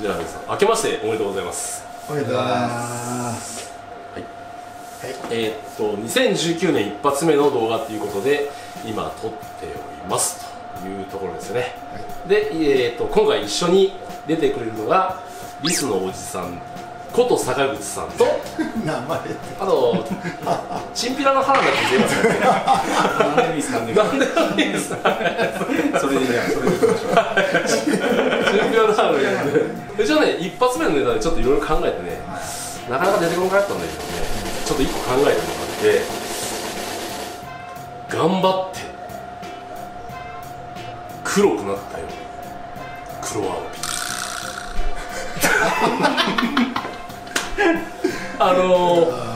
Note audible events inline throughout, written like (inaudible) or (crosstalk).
じゃあ皆さん明けましておめでとうございます。おめでとうございます。えーっと2019年一発目の動画ということで今撮っております。というところですよね、で、えーっと今回一緒に出てくれるのがリスのおじさんこと坂口さんと (laughs) あとチンピラの原田君出ますかね。(laughs) 何でもいいで。なんでもいいです。かそれでじゃあそれでいきましょう (laughs) チンピラの原田君一応ね一発目のネタでちょっといろいろ考えてねなかなか出てこなかったんだけどね。ちょっと一個考えてるのがあって頑張って。黒くなったよ。黒アワビあの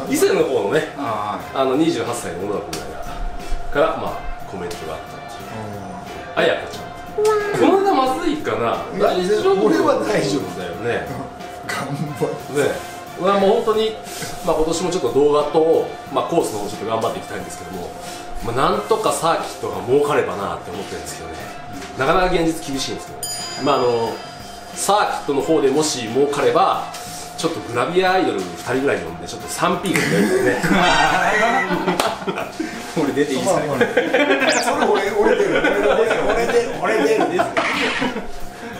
ー、以前の方のねああの28歳の小野田君からまあコメントがあったっていう。あやかちゃんこの間まずいかな。大丈夫俺は大丈夫。だよね頑張って。ね。まあもう本当に、まあ、今年もちょっと動画と、まあ、コースの方ちょっと頑張っていきたいんですけども、まあ、なんとかサーキットが儲かればなって思ってるんですけどね。なかなか現実厳しいんですけど、まあ、あのサーキットの方でもし儲かればちょっとグラビアアイドル2人ぐらい呼んでちょっと 3P がやりたいね (laughs) 俺出ていいですかねそれ俺俺出る俺出る俺出る俺出る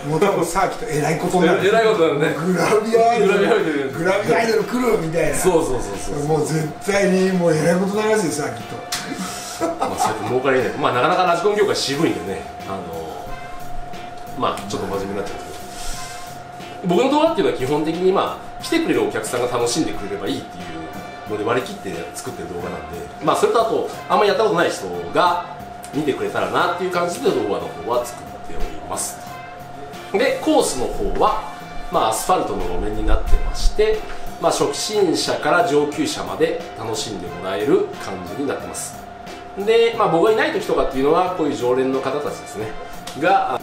もう多分サーキットえらいことになるえらいことだよねグラビアアイドルグラビアアイドル来るみたいなそうそうそうそうもう絶対にもうえらいことになりますよサーキットまあ、そうやって儲かりないまあなかなかラジコン業界渋いんでねあのまあちょっと真面目になっちゃうんですけど僕の動画っていうのは基本的にまあ来てくれるお客さんが楽しんでくれればいいっていうので割り切って作ってる動画なんでまあそれとあとあんまりやったことない人が見てくれたらなっていう感じで動画の方は作っております。でコースの方はまあアスファルトの路面になってましてまあ初心者から上級者まで楽しんでもらえる感じになってます。で、まあ、僕がいない時とかっていうのはこういう常連の方たちですね。が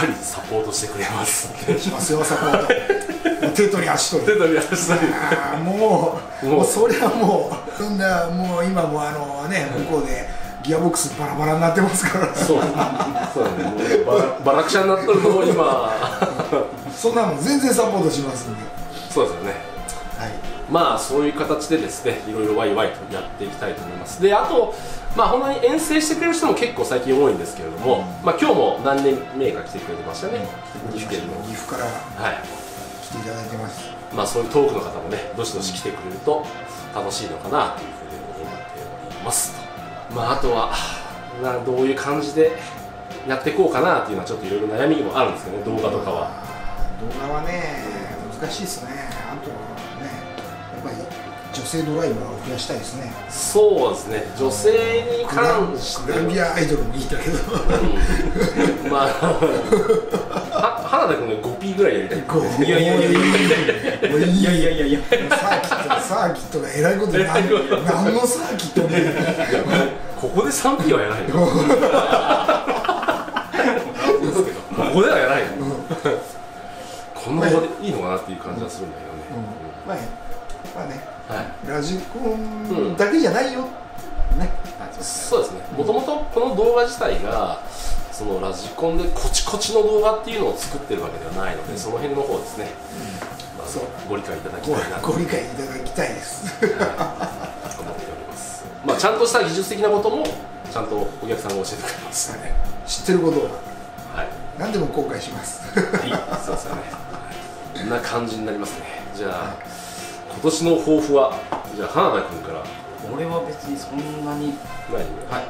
かりサポートしてくれます。しますよサポート。手取り足取り。手取り足取り。もうもう。それはもうそんなもう今もあのね向こうでギアボックスバラバラになってますから。そうそうだうバラバラクシャになっとるのも今。(laughs) そんなの全然サポートしますんで。そうですよね。はいまあそういう形でですねいろいろワイワイとやっていきたいと思います。であとまあ本当に遠征してくれる人も結構最近多いんですけれども、まあ今日も何年目か来てくれてましたね。岐阜県の。岐阜からはい。来ていただいてます。まあそういう遠くの方もねどしどし来てくれると楽しいのかなというふうに思っております。とまああとはなどういう感じでやっていこうかなっていうのはちょっといろいろ悩みもあるんですけどね動画とかは。動画はね難しいですね性ドライバーを増やしたいですね。そうですね。女性に関してグラビアアイドルもいいんだけど。うん。まあは原田君が 5P ぐらいやりたい。こういやいやいやいやもういや。いやいやいやサーキットサーキットがえらいことになる何のサーキットでここで 3P はやらないのですけどここではやらないのこの場でいいのかなっていう感じはするんだけどね、まあまあねはい。ラジコンだけじゃないよ、ね。そうですね。もともとこの動画自体がそのラジコンでコチコチの動画っていうのを作ってるわけではないので、その辺の方ですね、まあそう。ご理解いただきごたいなご理解いただきたいです。おります。まあちゃんとした技術的なこともちゃんとお客さんが教えてくれますね知ってることははい。何でも後悔します。いい。そうですよね。こんな感じになりますね。じゃあ今年の抱負は？じゃあ花田君から。俺は別にそんなに何はい。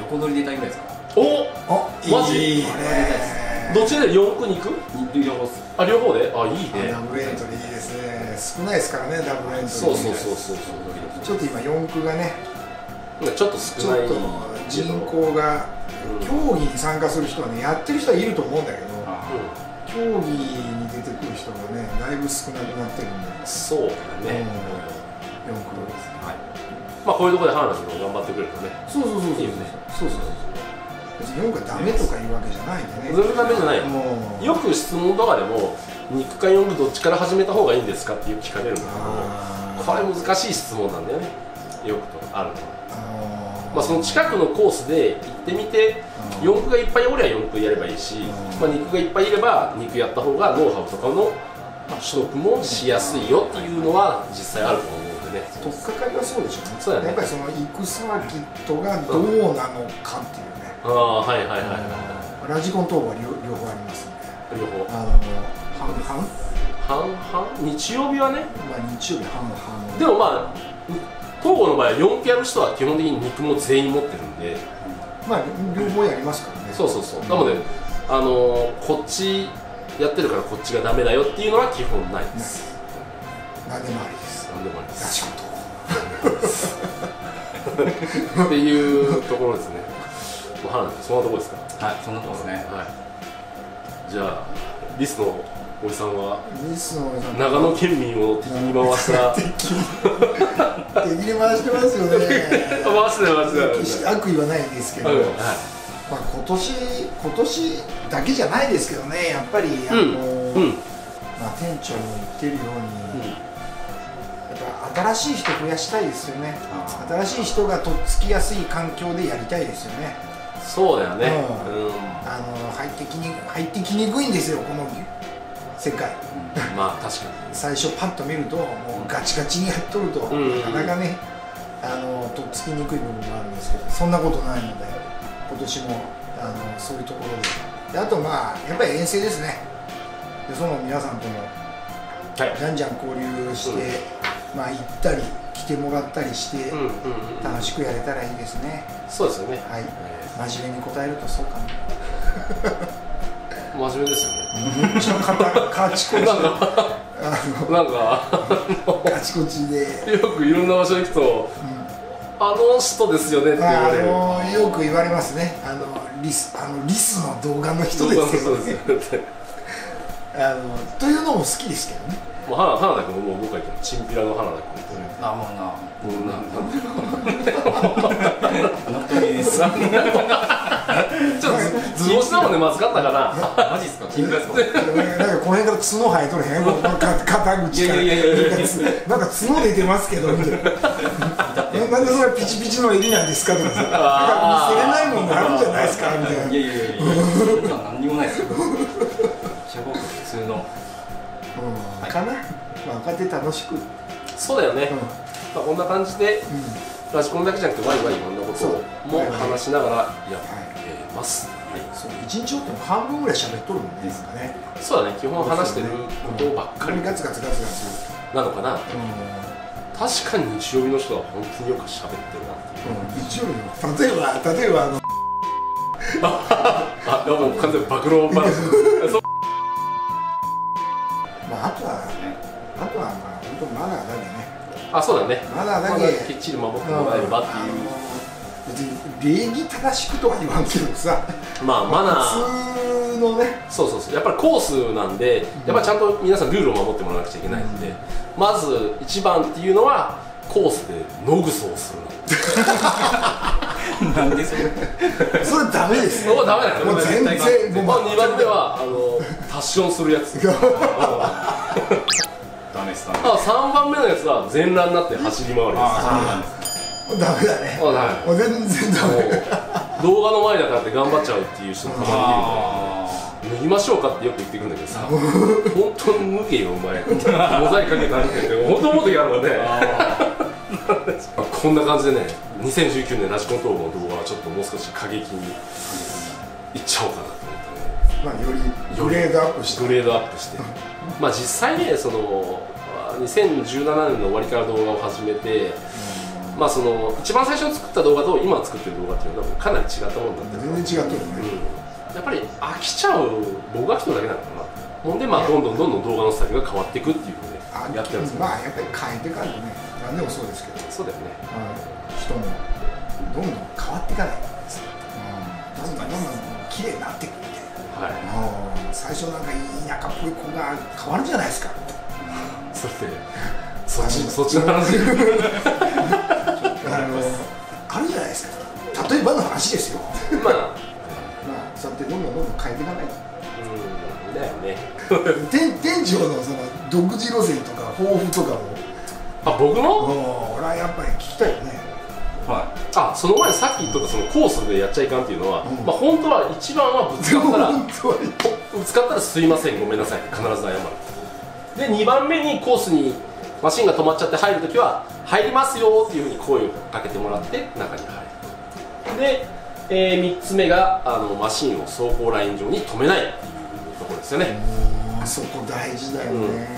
横取り出たいぐらいですか？お！おマジ？いいね。どっちで4区に行く？両方っす。あ両方で？あいいね。ダブルエントリーいいですね。少ないですからねダブルエントリー。そうそうそうそうちょっと今4区がねちょっと少ないちょっと人口が競技に参加する人はねやってる人はいると思うんだけどあ競技に人がねだいぶ少なくなってるんで。そうだね、4区ですはい。まあこういうところで花田君が頑張ってくれるとね。そうそうそうそういいよね。そうそうそう別に4区がダメとかいうわけじゃないんでね。全然ダメじゃないよく質問とかでも2区か4区どっちから始めた方がいいんですかってよく聞かれるんだけどこれ難しい質問なんだよね。よくとあるのは。あまあ、その近くのコースで行ってみてうん。4区がいっぱいおりゃ4区やればいいし、ん。まあ、2区がいっぱいいれば2区やった方がノウハウとかの取得もしやすいよっていうのは実際あると思うんでね。取っかかりはそうでしょうね。そうだね。やっぱりその行くサーキットがどうなのかっていうね、ああはいはいはいはいはラジコン等は両両方ありますん両方。あの半々？半々？日曜日はね。まあ日曜日半々。でもまあ東郷の場合は4区やる人は基本的に2区も全員持ってるんで。まあ両方やりますからね。そうそうそう。なのであのーこっちやってるからこっちがダメだよっていうのは基本ないです。何でもありです。なんでもありでラす。(laughs) っていうところですね。そんなところですか？はいそんなとこですね。はい。じゃあリスのおじさんは長野県民を敵に回した。敵に回してますよね。(laughs) 回してない回してない決して悪意はないですけど、はい。まあ、今年今年だけじゃないですけどね。やっぱりあの、うん。うん。まあ、店長も言ってるように、やっぱ新しい人増やしたいですよね。あ新しい人がとっつきやすい環境でやりたいですよね。そうだよね。ううん。あの入ってきに入ってきにくいんですよこの世界。まあ確かに。最初パッと見るともうガチガチにやっとると、うん。なかなかねあのとっつきにくい部分もあるんですけどそんなことないので今年もあのそういうところで。であとまあやっぱり遠征ですね。でその皆さんともはい。じゃんじゃん交流して、まあ行ったり来てもらったりして、うんうんうん。楽しくやれたらいいですね。そうですよね。はい。え真面目に答えるとそうかなー真面目ですよね。めっちゃカチコチなんかあなんかのカチコチで、よくいろんな場所行くとあの人ですよねって言われる。のよく言われますね。あのリスあのリスの動画の人ですよね。あのというのも好きですけどね。もう花花田君ももうどってもチンピラの花田君ってね。あもうな。もうなん (laughs) 本当にです (laughs) ちょっと図図星だもんねまずかったかなマジっすか？金プラスか。なんかこの辺から角生えとれへんこうか肩口からいやいやいやいやなんか角出てますけどみたいな。ななんでそれピチピチの襟なんですかとかさ。なんか見せれないもんがあるんじゃないですかみたいな。いやいやいやいや何にもないですよシャゴーク普通のうんかな、まあ、こうやって楽しく、うんそうだよね、まあ、こんな感じでラジコンだけじゃなくてワイワイいろんなことをも話しながらやってます、はい。そう一日おっても半分ぐらい喋っとるもんねなんかね。そうだね。基本話してることばっかり。ガツガツガツガツ、なのかな？う確かに日曜日の人は本当によく喋ってるなっていう、ん、日曜日の例えば例えばあの (laughs) あでも完全に暴露話まああとはあとはまあ本当マナーだけね。あそうだね。マナーだまあけきっちり守ってもらえればっていう、礼儀正しくとは言わんけどさ。まあマナー。普通のね。そうそうそう。やっぱりコースなんでやっぱりちゃんと皆さんルールを守ってもらわなくちゃいけないんで、まず一番っていうのはコースで野ぐそをするなんでそれ。それダメですよ。のダメだよ。もう全然もうまあ2番目はあのタッションするやつ。(laughs) ダメっすダメあ3番目のやつは全裸になって走り回るやあそうなんですダメだね。つあはいもう全然ダメ。動画の前だからって頑張っちゃうっていう人もたまあにいる脱ぎましょうかってよく言ってくるんだけどさ。本当に脱げよお前モザイクかけたんだけど本当思う時あるもんねこんな感じでね2019年ラジコン統合の動画はちょっともう少し過激にいっちゃおうかなと思ってね。まあよりグレードアップして。グレードアップして。まあ実際ねそのあ2017年の終わりから動画を始めて、まあその一番最初に作った動画と今作ってる動画っていうのはかなり違ったものになってる全然違っとるね。うん、やっぱり飽きちゃう僕が飽きただけなのかな。ほんでまあどんどんどんどん動画のスタイルが変わっていくっていうふうあにやってるんですよ、まあやっぱり変えていかないとね何でもそうですけど、そうだよね。まあ、人もどんどん変わっていかないと、うん、どんどんどんどん綺麗になっていくみたいなはい。うん。最初なんか田舎っぽい子が変わるじゃないですか (laughs) それっちそっちの話 (laughs) か例えばの話ですよまあまあそうやってどんどんどんどん変えていかないとうんだよね店店長のその独自路線とか抱負とかもあ僕のも俺はやっぱり聞きたいよねはいあその前さっき言ったそのコースでやっちゃいかんっていうのは、うんまあ本当は一番はぶつかったらぶつかったらすいませんごめんなさい必ず謝るで2番目にコースにマシンが止まっちゃって入るときは入りますよっていうふうに声をかけてもらって中に入るで、え3つ目があのマシンを走行ライン上に止めないっていうところですよね。そこ大事だよね、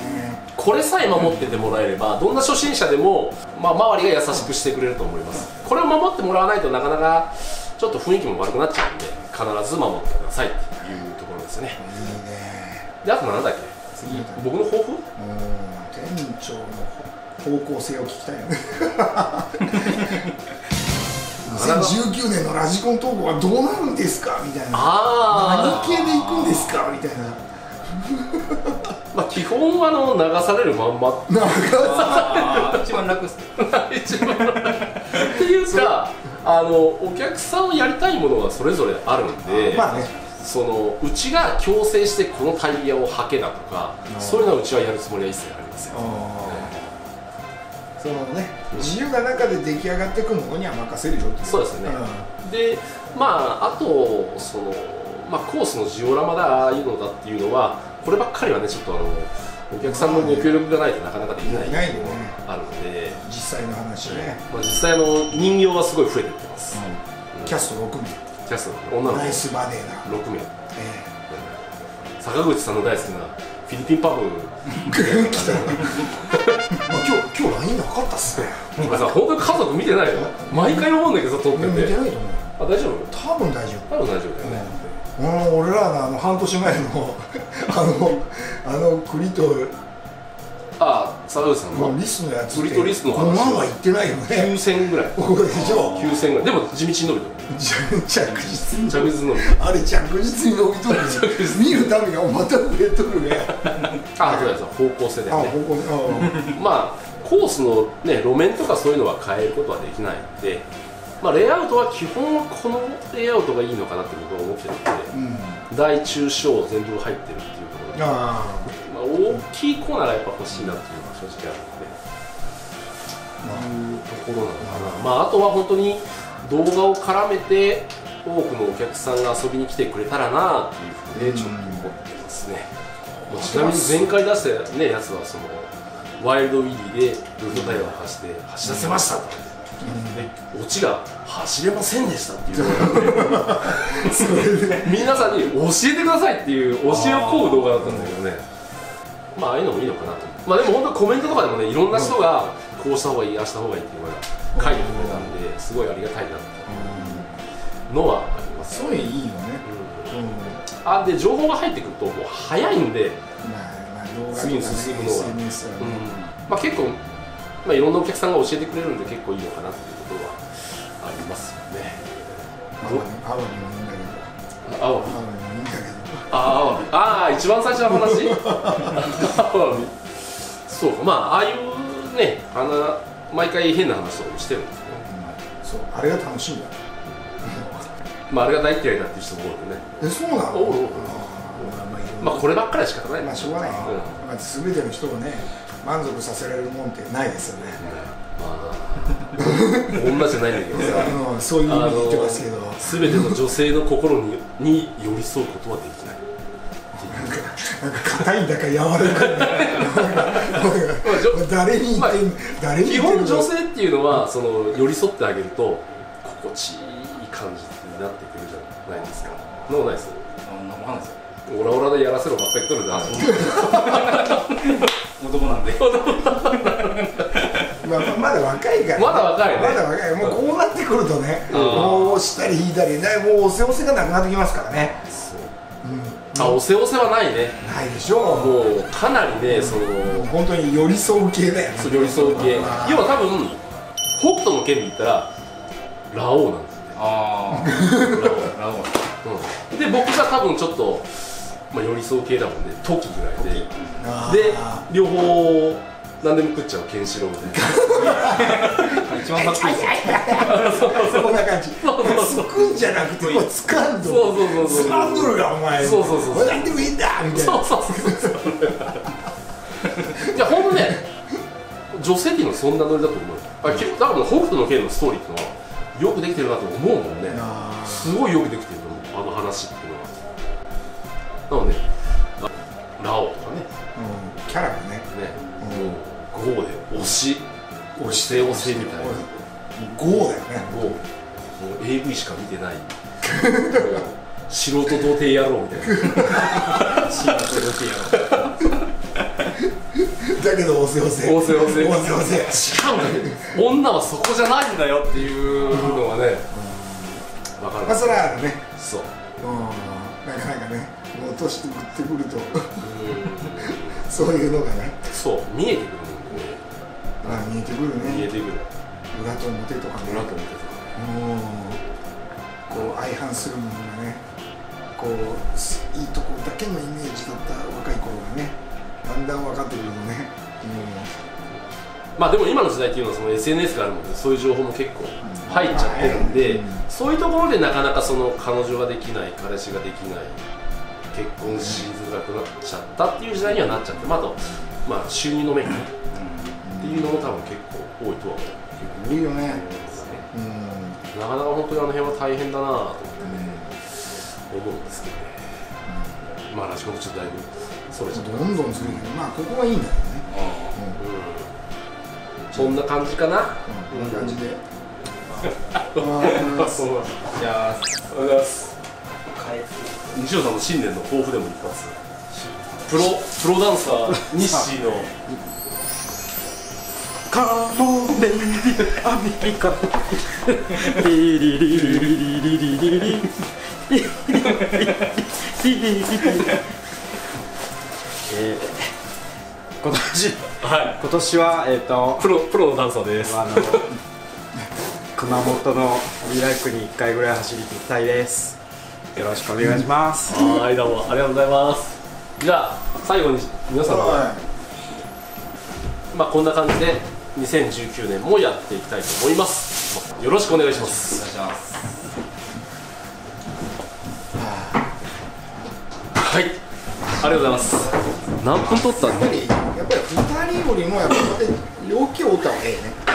これさえ守っててもらえればどんな初心者でも、まあ、周りが優しくしてくれると思います。これを守ってもらわないとなかなかちょっと雰囲気も悪くなっちゃうんで必ず守ってくださいっていうところですね。であと何だっけ？次僕の抱負？うん店長の方向性を聞きたいよね (laughs) 2019年のラジコン投稿はどうなるんですか？みたいな。あ何系で行くんですか？みたいな。(laughs) まあ、基本はあの流されるまんま。なんかあー一番楽っす。一番っていうかあのお客さんをやりたいものがそれぞれあるんで、まあね。そのうちが強制してこのタイヤを履けだとかうんそういうのはうちはやるつもりは一切ありませんそのね自由な中で出来上がっていくものには任せるよっていそうですよね。でまああとその、まあ、コースのジオラマだああいうのだっていうのはこればっかりはねちょっとあのお客さんのご協力がないとなかなかできないないよねあるので、実際の話ね、まあ、実際あの人形はすごい増えていってます、キャスト6名。キャストの女の子。ナイスバデーな、6名。え坂口さんの大好きなフィリピンパブ。え (laughs) 来たまあ今日今日 LINE なかったっすね。お前さ本当に家族見てないの毎回思うんだけどさ撮って俺見ててないと思うあ大丈夫？多分大丈多分大丈夫だよね、夫うん。俺らのあの半年前の。あのあの栗とあ坂口さんのリスのやつ栗とリスの話5万は言ってないよね。9000ぐらい。ここでしょ9000ぐらい。でも地道に伸びて着実にる着実に。伸びてるあれ着実に伸びとるね。見るたびにおまた増えとるね。(laughs) あそうです方向性だあよねここあまあコースのね路面とかそういうのは変えることはできないのでまあレイアウトは基本はこのレイアウトがいいのかなって僕は思ってるのでうん。大中小全部入ってるっていうところで、あまあ、大きいコーナーがやっぱ欲しいなっていうのは正直あるのでいうところなのかな、まあ、あとは本当に動画を絡めて多くのお客さんが遊びに来てくれたらなっていうふうにちょっと思ってますね、ちなみに前回出した、ね、やつはそのワイルドウィリーでルートタイヤを走って走らせましたと、でオチが走れませんでしたっていう。(laughs) 皆さんに教えてくださいっていう教えを請う動画だったんだけどねまあああいうのもいいのかなと。まあでも本当コメントとかでもねいろんな人がこうした方がいいああした方がいいっていうのが書いてくれたんですごいありがたいなってのはありますそういういいよねうん。うん。あで情報が入ってくるともう早いんで、次ねに進むのは SNS はねまあ、結構、まあ、いろんなお客さんが教えてくれるんで結構いいのかなっていうところはありますよねああ一番最初の話？(laughs) そうかまあああいうね花毎回変な話とかもしてるんですよね。そうあれが楽しいんだ。まああれが大嫌いだっていう人も多いよね。えそうなの？おうおまあこればっかりは仕方ない。まあしょうがない、うん。まあ、全ての人をね満足させられるもんってないですよね、まあ (laughs) 女じゃないんだけどさ。うん、そういう意味で言ってますけど、すべての女性の心にに寄り添うことはできない。なんか硬いんだか柔らかい。んだか誰に言ってん、まあ誰に基言ってんの？本女性っていうのはその寄り添ってあげると心地いい感じになってくるじゃないですか。なないですあんなもんなんですよ。オラオラでやらせろばっかり言っとるじゃない男なんでまあ、まだ若いから、まだ若いね。まだ若い。もうこうなってくるとね、うん。もうしたり引いたりねもうおせおせがなくなってきますからね、う。ん、あおせおせはないね。ないでしょう。もうかなりねそのもう本当に寄り添う系だよね。そう寄り添う系。要は多分北斗の剣で言ったらラオウなんです。よねああラオウ。なるほうん、で僕が多分ちょっと、まあ、寄り添う系だもんね。トキぐらいで。で両方何でも食っちゃうケンシロウみたいな。ど一番かっこいいですよ。こんな感じ。そうそうそうつくんじゃなくてこう掴んどる。そうそうそうそう。掴んどるがお前。そうそうそうこれなんでもいいんだみたいな。そうそうそうそう。いやほんとね女性っていうのはそんなノリだと思う。あ結構だからもう北斗の剣のストーリーっていうのはよくできてるなと思うもんね。すごいよくできてると思うあの話っていうのは。なのであラオとかね。うん。キャラがねし推しせ押せみたいな。ゴーだよね。ゴー。もう AV しか見てない。素人童貞野郎みたいな。(laughs) だけど押せ押せ。押せ押せ。押せ押せ。違うんだけど女はそこじゃないんだよっていうのがねわかる。まあそれはあるね。そう。うん。なかなかねもう年取ってくると。うん。(laughs) そういうのがね。そう見えてくる。んあ見えてくるね。見えてくる。裏と表とかね。裏と表とか。ねうん。こう相反するものがねこうすいいとこだけのイメージだった若い頃がねだんだん分かってくるとね。まあでも今の時代っていうのはその SNS があるのでそういう情報も結構入っちゃってるんで、うんそういうところでなかなかその彼女ができない彼氏ができない結婚しづらくなっちゃったっていう時代にはなっちゃって、まあ、あと、まあ、収入の面っていうのも多分結構多いとは思う。うんいいよね。うん。なかなか本当にあの辺は大変だなと思ってね思うんですけどね。まあラジコンとちょっとだいぶそれちゃ。ったどんどんするけどまあここがいいんだよね。うん。そんな感じかな。うん。こん。な感じであ。そういや (laughs) ありがとうございます。西野さんの新年の抱負でも一発プロプロダンサー日誌のカモンベイビーアメリカリリリリリリリリリリリえー今年はい今年はえっ、とプロプロのダンサーですあの熊本のリライクに1回ぐらい走りに行きたいですよろしくお願いしますはいどうもありがとうございますじゃあ最後に皆さんははまあこんな感じで2019年もやっていきたいと思います。よろしくお願いします。お願いしますはい。ありがとうございます。何分取ったやっぱりやっぱり二人よりもやっぱり大きいおった方がええね。